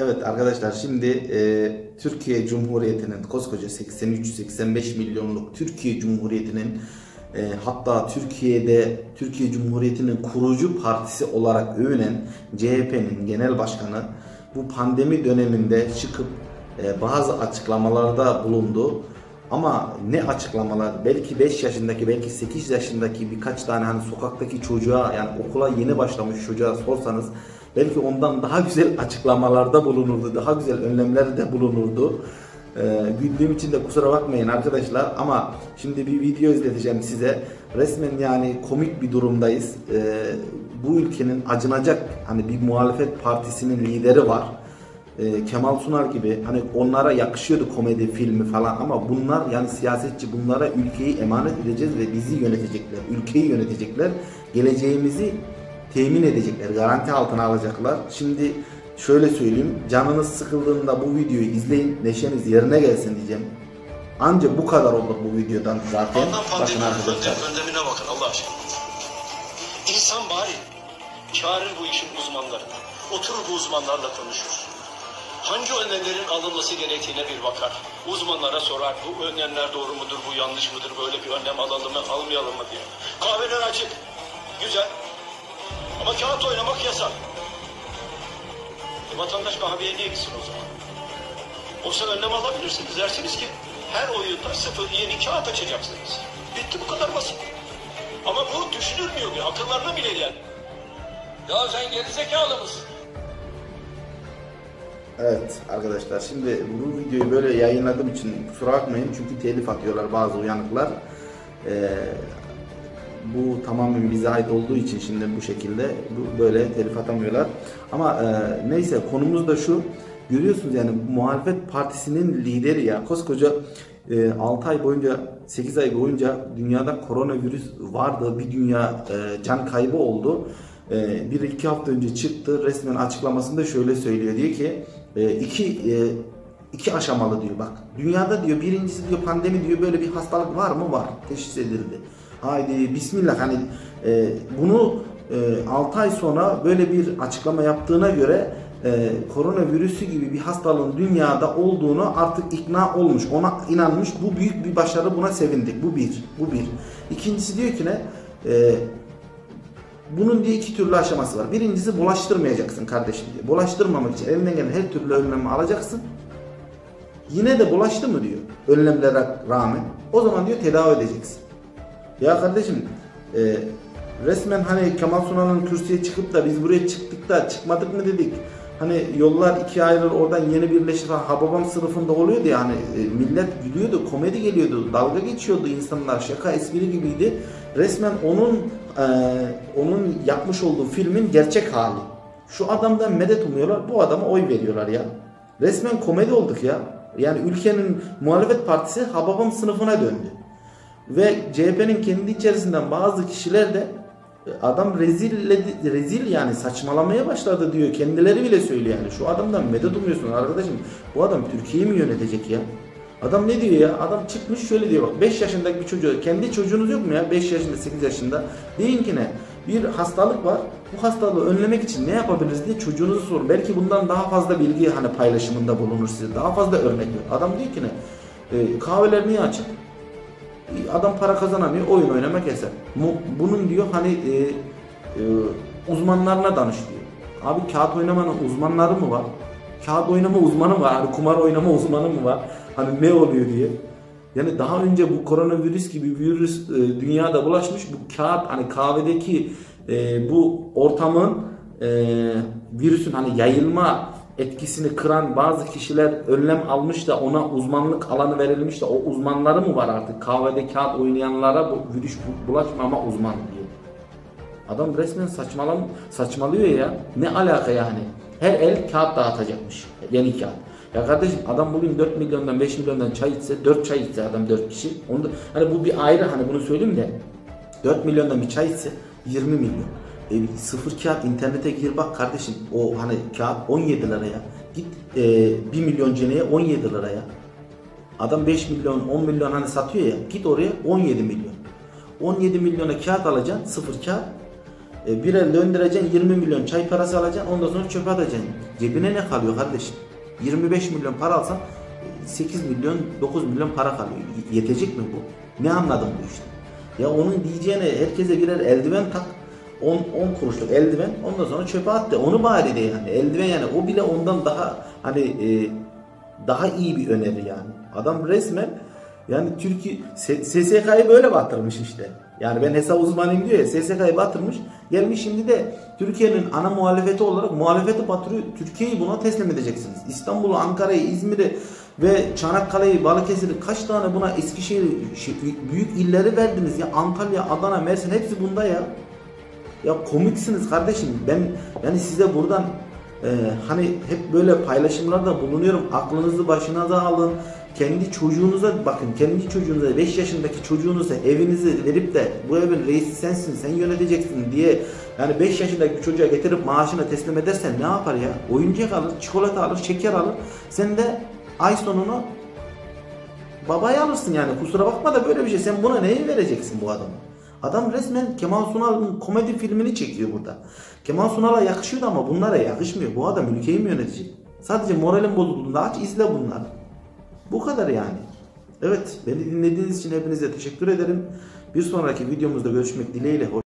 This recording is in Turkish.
Evet arkadaşlar şimdi e, Türkiye Cumhuriyeti'nin koskoca 83-85 milyonluk Türkiye Cumhuriyeti'nin e, hatta Türkiye'de Türkiye Cumhuriyeti'nin kurucu partisi olarak övünen CHP'nin genel başkanı bu pandemi döneminde çıkıp e, bazı açıklamalarda bulundu. Ama ne açıklamalar? Belki 5 yaşındaki, belki 8 yaşındaki birkaç tane hani sokaktaki çocuğa yani okula yeni başlamış çocuğa sorsanız belki ondan daha güzel açıklamalarda bulunurdu, daha güzel önlemlerde bulunurdu. Ee, güldüğüm için de kusura bakmayın arkadaşlar ama şimdi bir video izleteceğim size. Resmen yani komik bir durumdayız. Ee, bu ülkenin acınacak hani bir muhalefet partisinin lideri var. Ee, Kemal Sunar gibi hani onlara yakışıyordu komedi filmi falan ama bunlar yani siyasetçi bunlara ülkeyi emanet edeceğiz ve bizi yönetecekler, ülkeyi yönetecekler. Geleceğimizi temin edecekler, garanti altına alacaklar. Şimdi şöyle söyleyeyim, canınız sıkıldığında bu videoyu izleyin, neşeniz yerine gelsin diyeceğim. Ancak bu kadar olur bu videodan zaten. Ondan Bakın arkadaşlar. önde- önlemine bakın Allah aşkına. İnsan bari çağırır bu işin uzmanlarını. Oturur bu uzmanlarla konuşur. Hangi önlemlerin alınması gerektiğine bir bakar. Uzmanlara sorar bu önlemler doğru mudur, bu yanlış mıdır, böyle bir önlem alalım mı, almayalım mı diye. Kahveler açık, güzel. Ama kağıt oynamak yasak. E, vatandaş kahveye niye gitsin o zaman? Oysa önlem alabilirsiniz. Dersiniz ki her oyunda sıfır yeni kağıt açacaksınız. Bitti bu kadar basit. Ama bu düşünülmüyor bir. Akıllarına bile gelmiyor. Ya sen gerizekalı mısın? Evet arkadaşlar şimdi bu videoyu böyle yayınladığım için kusura bakmayın çünkü telif atıyorlar bazı uyanıklar. Ee, bu tamamen bize ait olduğu için şimdi bu şekilde bu böyle telif atamıyorlar. Ama e, neyse konumuz da şu. Görüyorsunuz yani muhalefet partisinin lideri ya koskoca e, 6 ay boyunca 8 ay boyunca dünyada koronavirüs vardı. Bir dünya e, can kaybı oldu. E, bir iki hafta önce çıktı resmen açıklamasında şöyle söylüyor diyor ki e, iki e, iki aşamalı diyor bak. Dünyada diyor birincisi diyor pandemi diyor böyle bir hastalık var mı? Var. Teşhis edildi. Haydi bismillah hani e, bunu e, 6 ay sonra böyle bir açıklama yaptığına göre e, koronavirüsü gibi bir hastalığın dünyada olduğunu artık ikna olmuş, ona inanmış. Bu büyük bir başarı, buna sevindik. Bu bir, bu bir. İkincisi diyor ki ne? E, bunun diye iki türlü aşaması var. Birincisi bulaştırmayacaksın kardeşim diyor. Bulaştırmamak için elinden gelen her türlü önlemi alacaksın. Yine de bulaştı mı diyor önlemlere rağmen. O zaman diyor tedavi edeceksin. Ya kardeşim e, resmen hani Kemal Sunal'ın kürsüye çıkıp da biz buraya çıktık da çıkmadık mı dedik. Hani yollar ikiye ayrılır oradan yeni birleşir falan. Hababam sınıfında oluyordu yani e, millet gülüyordu komedi geliyordu dalga geçiyordu insanlar şaka espri gibiydi. Resmen onun e, onun yapmış olduğu filmin gerçek hali. Şu adamdan medet umuyorlar bu adama oy veriyorlar ya. Resmen komedi olduk ya. Yani ülkenin muhalefet partisi Hababam sınıfına döndü. Ve CHP'nin kendi içerisinden bazı kişiler de e, adam rezil rezil yani saçmalamaya başladı diyor. Kendileri bile söylüyor yani. Şu adamdan medet umuyorsun arkadaşım. Bu adam Türkiye'yi mi yönetecek ya? Adam ne diyor ya? Adam çıkmış şöyle diyor bak 5 yaşındaki bir çocuğu kendi çocuğunuz yok mu ya? 5 yaşında 8 yaşında. Deyin ki ne? Bir hastalık var. Bu hastalığı önlemek için ne yapabiliriz diye çocuğunuzu sorun. Belki bundan daha fazla bilgi hani paylaşımında bulunur size. Daha fazla örnek ver. Adam diyor ki ne? E, kahveler niye açık? Adam para kazanamıyor, oyun oynamak yasak. Bu- Bunun diyor hani e, e, uzmanlarına danış diyor. Abi kağıt oynamanın uzmanları mı var? Kağıt oynama uzmanı mı var? Hani kumar oynama uzmanı mı var? Hani ne oluyor diye. Yani daha önce bu koronavirüs gibi virüs e, dünyada bulaşmış. Bu kağıt hani kahvedeki e, bu ortamın e, virüsün hani yayılma etkisini kıran bazı kişiler önlem almış da ona uzmanlık alanı verilmiş de o uzmanları mı var artık? Kahvede kağıt oynayanlara bu virüs bu- bulaşmama uzman diyor. Adam resmen saçmalam saçmalıyor ya. Ne alaka yani? Her el kağıt dağıtacakmış. Yeni kağıt. Ya kardeşim adam bugün 4 milyondan 5 milyondan çay içse 4 çay içse adam 4 kişi. Onu da, hani bu bir ayrı hani bunu söyleyeyim de 4 milyondan bir çay içse 20 milyon. E, sıfır kağıt internete gir bak kardeşim o hani kağıt 17 liraya. Git e, 1 milyon ceneye 17 liraya. Adam 5 milyon 10 milyon hani satıyor ya git oraya 17 milyon. 17 milyona kağıt alacaksın sıfır kağıt. E, bir el döndüreceksin 20 milyon çay parası alacaksın ondan sonra çöpe atacaksın. Cebine ne kalıyor kardeşim? 25 milyon para alsan e, 8 milyon 9 milyon para kalıyor. Yetecek mi bu? Ne anladın bu işte? Ya onun diyeceğine herkese birer eldiven tak. 10, 10 kuruşluk eldiven ondan sonra çöpe at de. Onu bari de yani. Eldiven yani o bile ondan daha hani e, daha iyi bir öneri yani. Adam resmen yani Türkiye SSK'yı böyle batırmış işte. Yani ben hesap uzmanıyım diyor ya SSK'yı batırmış. Gelmiş şimdi de Türkiye'nin ana muhalefeti olarak muhalefeti batırıyor. Türkiye'yi buna teslim edeceksiniz. İstanbul'u, Ankara'yı, İzmir'i ve Çanakkale'yi, Balıkesir'i kaç tane buna Eskişehir'i şey, büyük illeri verdiniz ya. Antalya, Adana, Mersin hepsi bunda ya. Ya komiksiniz kardeşim. Ben yani size buradan e, hani hep böyle paylaşımlarda bulunuyorum. Aklınızı başınıza alın. Kendi çocuğunuza bakın. Kendi çocuğunuza 5 yaşındaki çocuğunuza evinizi verip de bu evin reisi sensin, sen yöneteceksin diye yani 5 yaşındaki bir çocuğa getirip maaşını teslim edersen ne yapar ya? Oyuncak alır, çikolata alır, şeker alır. Sen de ay sonunu babaya alırsın yani kusura bakma da böyle bir şey. Sen buna neyi vereceksin bu adama? Adam resmen Kemal Sunal'ın komedi filmini çekiyor burada. Kemal Sunal'a yakışıyordu ama bunlara yakışmıyor. Bu adam ülkeyi mi yönetecek? Sadece moralin bozulduğunda aç izle bunları. Bu kadar yani. Evet beni dinlediğiniz için hepinize teşekkür ederim. Bir sonraki videomuzda görüşmek dileğiyle.